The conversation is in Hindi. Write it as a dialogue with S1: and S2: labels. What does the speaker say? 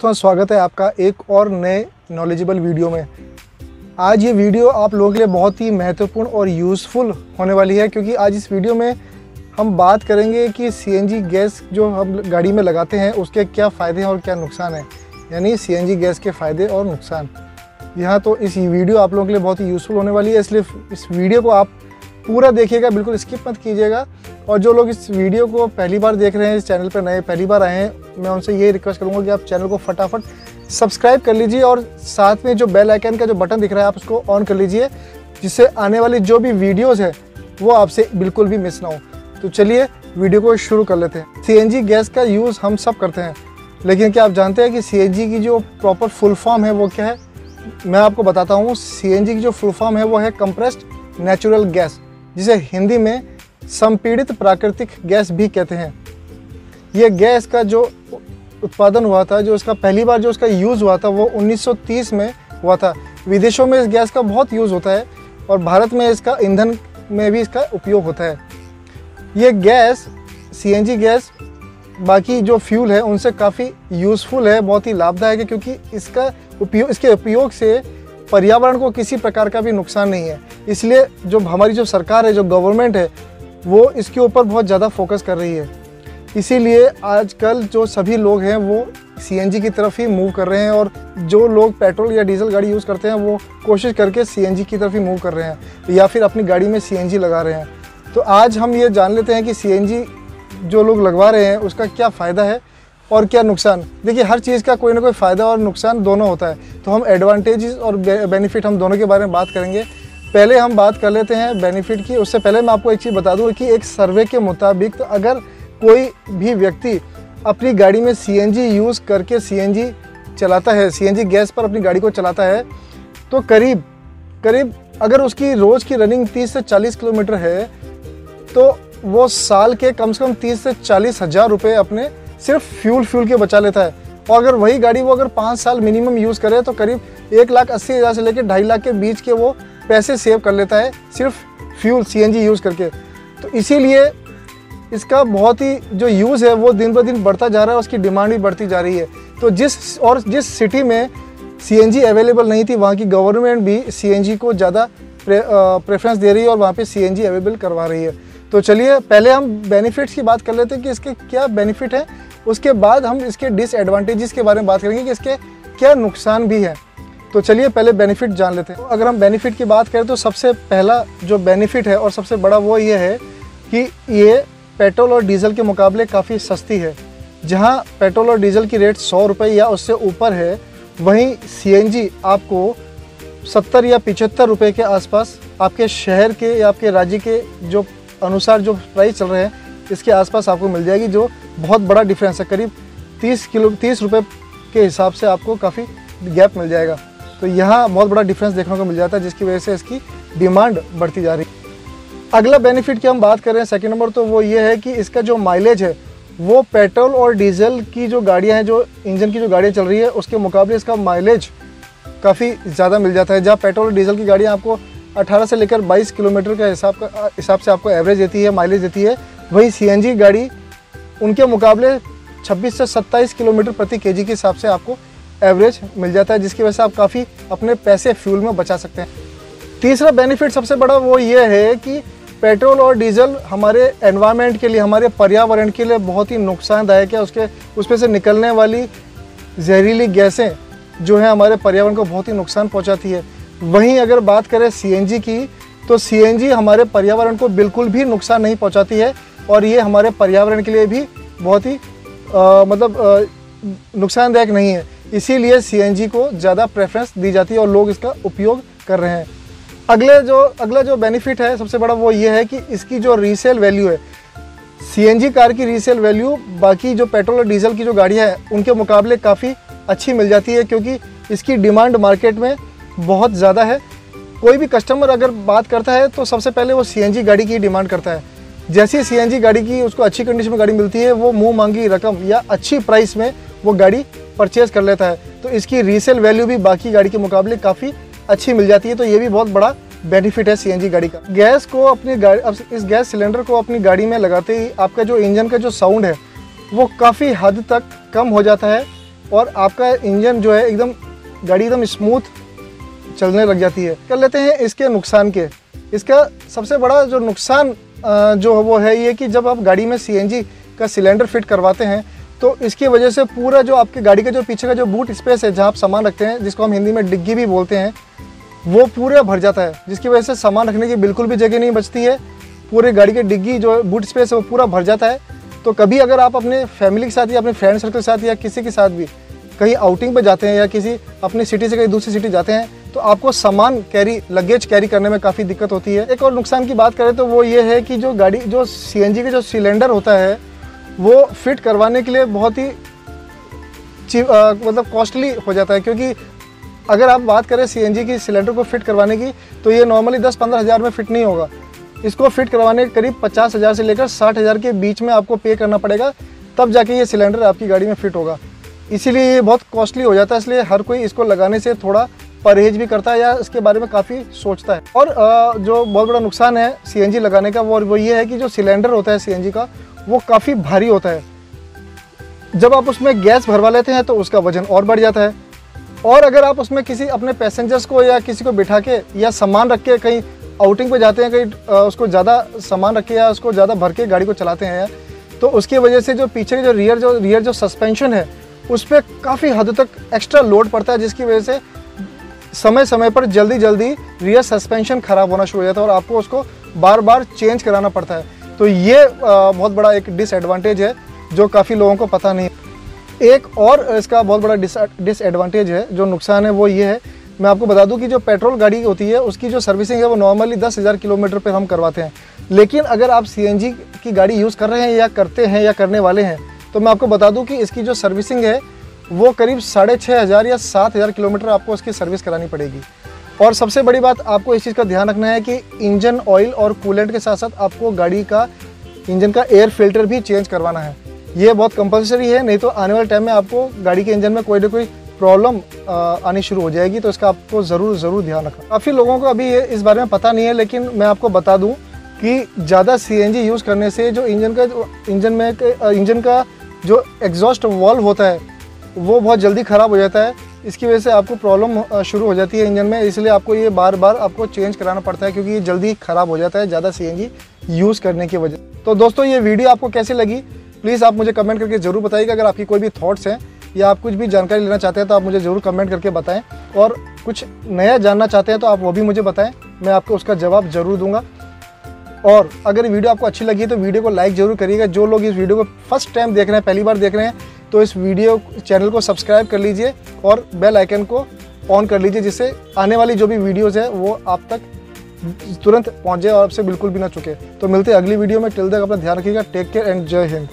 S1: तो स्वागत है आपका एक और नए नॉलेजेबल वीडियो में। आज ये वीडियो आप लोगों के लिए बहुत ही महत्वपूर्ण और यूज़फुल होने वाली है, क्योंकि आज इस वीडियो में हम बात करेंगे कि सीएनजी गैस जो हम गाड़ी में लगाते हैं, उसके क्या फ़ायदे हैं और क्या नुकसान है। यानी सीएनजी गैस के फ़ायदे और नुकसान। यहाँ तो इस वीडियो आप लोगों के लिए बहुत ही यूज़फुल होने वाली है, इसलिए इस वीडियो को आप पूरा देखिएगा, बिल्कुल स्किप मत कीजिएगा। और जो लोग इस वीडियो को पहली बार देख रहे हैं, इस चैनल पर नए, पहली बार आए हैं, मैं उनसे ये रिक्वेस्ट करूँगा कि आप चैनल को फटाफट सब्सक्राइब कर लीजिए और साथ में जो बेल आइकन का जो बटन दिख रहा है, आप उसको ऑन कर लीजिए, जिससे आने वाली जो भी वीडियोज़ है, वो आपसे बिल्कुल भी मिस ना हो। तो चलिए वीडियो को शुरू कर लेते हैं। सीएनजी गैस का यूज़ हम सब करते हैं। लेकिन क्या आप जानते हैं कि सीएनजी की जो प्रॉपर फुल फॉर्म है, वो क्या है? मैं आपको बताता हूँ सी की जो फुल फॉर्म है, वो है कंप्रेस्ड नेचुरल गैस जिसे हिंदी में संपीड़ित प्राकृतिक गैस भी कहते हैं। यह गैस का जो उत्पादन हुआ था, जो इसका पहली बार जो इसका यूज़ हुआ था, वो 1930 में हुआ था। विदेशों में इस गैस का बहुत यूज़ होता है और भारत में इसका ईंधन में भी इसका उपयोग होता है। ये गैस सीएनजी गैस, बाकी जो फ्यूल है, उनसे काफ़ी यूज़फुल है, बहुत ही लाभदायक है, क्योंकि इसका उपयोग इसके उपयोग से पर्यावरण को किसी प्रकार का भी नुकसान नहीं है। इसलिए जो हमारी जो सरकार है, जो गवर्नमेंट है, वो इसके ऊपर बहुत ज़्यादा फोकस कर रही है। इसीलिए आजकल जो सभी लोग हैं, वो सीएनजी की तरफ़ ही मूव कर रहे हैं और जो लोग पेट्रोल या डीजल गाड़ी यूज़ करते हैं, वो कोशिश करके सीएनजी की तरफ़ ही मूव कर रहे हैं या फिर अपनी गाड़ी में सीएनजी लगा रहे हैं। तो आज हम ये जान लेते हैं कि सीएनजी जो लोग लगवा रहे हैं, उसका क्या फ़ायदा है और क्या नुकसान। देखिए, हर चीज़ का कोई ना कोई फ़ायदा और नुकसान दोनों होता है। तो हम एडवांटेजेस और बेनिफिट हम दोनों के बारे में बात करेंगे। पहले हम बात कर लेते हैं बेनिफिट की। उससे पहले मैं आपको एक चीज़ बता दूँ कि एक सर्वे के मुताबिक तो अगर कोई भी व्यक्ति अपनी गाड़ी में सीएनजी यूज़ करके सीएनजी चलाता है सीएनजी गैस पर अपनी गाड़ी को चलाता है तो करीब करीब अगर उसकी रोज़ की रनिंग 30 से 40 किलोमीटर है तो वो साल के कम से कम 30 से चालीस हज़ार रुपये अपने सिर्फ़ फ्यूल फ्यूल के बचा लेता है। और अगर वही गाड़ी वो अगर पाँच साल मिनिमम यूज़ करे तो करीब एक लाख अस्सी हज़ार से लेकर ढाई लाख के बीच के वो पैसे सेव कर लेता है सिर्फ़ फ्यूल सीएनजी यूज़ करके। तो इसीलिए इसका बहुत ही जो यूज़ है वो दिन ब दिन बढ़ता जा रहा है उसकी डिमांड भी बढ़ती जा रही है। तो जिस और जिस सिटी में सीएनजी अवेलेबल नहीं थी वहाँ की गवर्नमेंट भी सीएनजी को ज़्यादा प्रे, प्रेफरेंस दे रही है और वहाँ पे सीएनजी अवेलेबल करवा रही है। तो चलिए पहले हम बेनिफिट्स की बात कर लेते हैं कि इसके क्या बेनिफिट हैं। उसके बाद हम इसके डिसएडवांटेजेस के बारे में बात करेंगे कि इसके क्या नुकसान भी हैं। तो चलिए पहले बेनिफिट जान लेते हैं। तो अगर हम बेनिफिट की बात करें तो सबसे पहला जो बेनिफिट है और सबसे बड़ा वो ये है कि ये पेट्रोल और डीजल के मुकाबले काफ़ी सस्ती है। जहाँ पेट्रोल और डीजल की रेट सौ रुपये या उससे ऊपर है, वहीं सीएनजी आपको सत्तर या पिचहत्तर रुपये के आसपास आपके शहर के या आपके राज्य के जो अनुसार जो प्राइस चल रहे हैं, इसके आसपास आपको मिल जाएगी, जो बहुत बड़ा डिफरेंस है। करीब तीस किलो, तीस रुपये के हिसाब से आपको काफ़ी गैप मिल जाएगा। तो यहाँ बहुत बड़ा डिफरेंस देखने को मिल जाता है, जिसकी वजह से इसकी डिमांड बढ़ती जा रही है। अगला बेनिफिट की हम बात कर रहे हैं सेकेंड नंबर तो वो ये है कि इसका जो माइलेज है, वो पेट्रोल और डीजल की जो गाड़ियाँ हैं, जो इंजन की जो गाड़ियाँ चल रही है, उसके मुकाबले इसका माइलेज काफ़ी ज़्यादा मिल जाता है। जहाँ पेट्रोल और डीजल की गाड़ियाँ आपको 18 से लेकर 22 किलोमीटर के हिसाब का हिसाब से आपको एवरेज देती है माइलेज देती है, वही सीएनजी गाड़ी उनके मुकाबले 26 से 27 किलोमीटर प्रति केजी के हिसाब से आपको एवरेज मिल जाता है जिसकी वजह से आप काफ़ी अपने पैसे फ्यूल में बचा सकते हैं। तीसरा बेनिफिट सबसे बड़ा वो ये है कि पेट्रोल और डीजल हमारे एनवायरनमेंट के लिए हमारे पर्यावरण के लिए बहुत ही नुकसानदायक है। उसके उसमें से निकलने वाली जहरीली गैसें जो है हमारे पर्यावरण को बहुत ही नुकसान पहुंचाती है। वहीं अगर बात करें सीएनजी की तो सीएनजी हमारे पर्यावरण को बिल्कुल भी नुकसान नहीं पहुंचाती है और ये हमारे पर्यावरण के लिए भी बहुत ही आ, मतलब नुकसानदायक नहीं है। इसीलिए सीएनजी को ज़्यादा प्रेफरेंस दी जाती है और लोग इसका उपयोग कर रहे हैं। अगले जो, अगला जो बेनिफिट है, सबसे बड़ा वो ये है कि इसकी जो रीसेल वैल्यू है सीएनजी कार की रीसेल वैल्यू बाकी जो पेट्रोल और डीजल की जो गाड़ियाँ हैं, उनके मुकाबले काफ़ी अच्छी मिल जाती है क्योंकि इसकी डिमांड मार्केट में बहुत ज़्यादा है। कोई भी कस्टमर अगर बात करता है तो सबसे पहले वो सीएनजी गाड़ी की डिमांड करता है। जैसी सी गाड़ी की उसको अच्छी कंडीशन में गाड़ी मिलती है, वो मुँह मांगी रकम या अच्छी प्राइस में वो गाड़ी परचेज़ कर लेता है तो इसकी रीसेल वैल्यू भी बाकी गाड़ी के मुकाबले काफ़ी अच्छी मिल जाती है तो ये भी बहुत बड़ा बेनिफिट है सीएनजी गाड़ी का। गैस को अपनी गाड़ी, अब इस गैस सिलेंडर को अपनी गाड़ी में लगाते ही आपका जो इंजन का जो साउंड है, वो काफ़ी हद तक कम हो जाता है और आपका इंजन जो है एकदम, गाड़ी एकदम स्मूथ चलने लग जाती है। कर लेते हैं इसके नुकसान के। इसका सबसे बड़ा जो नुकसान जो वो है ये कि जब आप गाड़ी में सीएनजी का सिलेंडर फिट करवाते हैं तो इसकी वजह से पूरा जो आपकी गाड़ी का जो पीछे का जो बूट स्पेस है, जहाँ आप सामान रखते हैं, जिसको हम हिंदी में डिग्गी भी बोलते हैं, वो पूरा भर जाता है, जिसकी वजह से सामान रखने की बिल्कुल भी जगह नहीं बचती है। पूरे गाड़ी की डिग्गी जो बूट स्पेस है, वो पूरा भर जाता है। तो कभी अगर आप अपने फैमिली के साथ या अपने फ्रेंड सर्कल के साथ या किसी के साथ भी कहीं आउटिंग पर जाते हैं या किसी अपनी सिटी से कहीं दूसरी सिटी जाते हैं तो आपको सामान कैरी लगेज कैरी करने में काफ़ी दिक्कत होती है। एक और नुकसान की बात करें तो वो ये है कि जो गाड़ी, जो सीएनजी का जो सिलेंडर होता है वो फिट करवाने के लिए बहुत ही मतलब कॉस्टली हो जाता है, क्योंकि अगर आप बात करें सीएनजी की सिलेंडर को फिट करवाने की तो ये नॉर्मली दस पंद्रह हज़ार में फिट नहीं होगा। इसको फिट करवाने के करीब पचास हज़ार से लेकर साठ हज़ार के बीच में आपको पे करना पड़ेगा, तब जाके ये सिलेंडर आपकी गाड़ी में फिट होगा। इसीलिए ये बहुत कॉस्टली हो जाता है, इसलिए हर कोई इसको लगाने से थोड़ा परहेज भी करता है या इसके बारे में काफ़ी सोचता है। और जो बहुत बड़ा नुकसान है सीएनजी लगाने का, वो वो ये है कि जो सिलेंडर होता है सीएनजी का, वो काफ़ी भारी होता है। जब आप उसमें गैस भरवा लेते हैं तो उसका वज़न और बढ़ जाता है। और अगर आप उसमें किसी अपने पैसेंजर्स को या किसी को बिठा के या सामान रख के कहीं आउटिंग पे जाते हैं, कहीं उसको ज़्यादा सामान रख के या उसको ज़्यादा भर के गाड़ी को चलाते हैं तो उसकी वजह से जो पीछे जो रियर जो रियर जो सस्पेंशन है, उस पर काफ़ी हद तक एक्स्ट्रा लोड पड़ता है, जिसकी वजह से समय समय पर जल्दी जल्दी रियर सस्पेंशन ख़राब होना शुरू हो जाता है और आपको उसको बार बार चेंज कराना पड़ता है। तो ये बहुत बड़ा एक डिसएडवांटेज है, जो काफ़ी लोगों को पता नहीं एक और इसका बहुत बड़ा डिसएडवांटेज है, जो नुकसान है वो ये है, मैं आपको बता दूँ कि जो पेट्रोल गाड़ी होती है, उसकी जो सर्विसिंग है वो नॉर्मली दस हज़ार किलोमीटर पे हम करवाते हैं। लेकिन अगर आप सीएनजी की गाड़ी यूज़ कर रहे हैं या करते हैं या करने वाले हैं तो मैं आपको बता दूँ कि इसकी जो सर्विसिंग है वो करीब साढ़े छः हज़ार या सात हज़ार किलोमीटर आपको उसकी सर्विस करानी पड़ेगी। और सबसे बड़ी बात आपको इस चीज़ का ध्यान रखना है कि इंजन ऑयल और कूलेंट के साथ साथ आपको गाड़ी का, इंजन का एयर फ़िल्टर भी चेंज करवाना है। ये बहुत कंपलसरी है, नहीं तो आने वाले टाइम में आपको गाड़ी के इंजन में कोई ना कोई प्रॉब्लम आनी शुरू हो जाएगी तो इसका आपको ज़रूर ज़रूर ध्यान रखना। काफ़ी लोगों को अभी ये इस बारे में पता नहीं है, लेकिन मैं आपको बता दूँ कि ज़्यादा सीएनजी यूज़ करने से जो इंजन का जो इंजन में इंजन का जो एग्जॉस्ट वॉल्व होता है वो बहुत जल्दी ख़राब हो जाता है। इसकी वजह से आपको प्रॉब्लम शुरू हो जाती है इंजन में। इसलिए आपको ये बार बार आपको चेंज कराना पड़ता है क्योंकि ये जल्दी ख़राब हो जाता है, ज़्यादा सी यूज़ करने की वजह तो दोस्तों, ये वीडियो आपको कैसी लगी? प्लीज़ आप मुझे कमेंट करके ज़रूर बताइएगा। अगर आपकी कोई भी थाट्स हैं या आप कुछ भी जानकारी लेना चाहते हैं तो आप मुझे ज़रूर कमेंट करके बताएँ। और कुछ नया जानना चाहते हैं तो आप वो भी मुझे बताएँ। मैं आपको उसका जवाब ज़रूर दूँगा। और अगर वीडियो आपको अच्छी लगी तो वीडियो को लाइक ज़रूर करिएगा। जो लोग इस वीडियो को फ़र्स्ट टाइम देख रहे हैं, पहली बार देख रहे हैं तो इस वीडियो चैनल को सब्सक्राइब कर लीजिए और बेल आइकन को ऑन कर लीजिए, जिससे आने वाली जो भी वीडियोज़ है, वो आप तक तुरंत पहुँचे और आपसे बिल्कुल भी ना चुके। तो मिलते हैं अगली वीडियो में। टिल तक अपना ध्यान रखिएगा। टेक केयर एंड जय हिंद।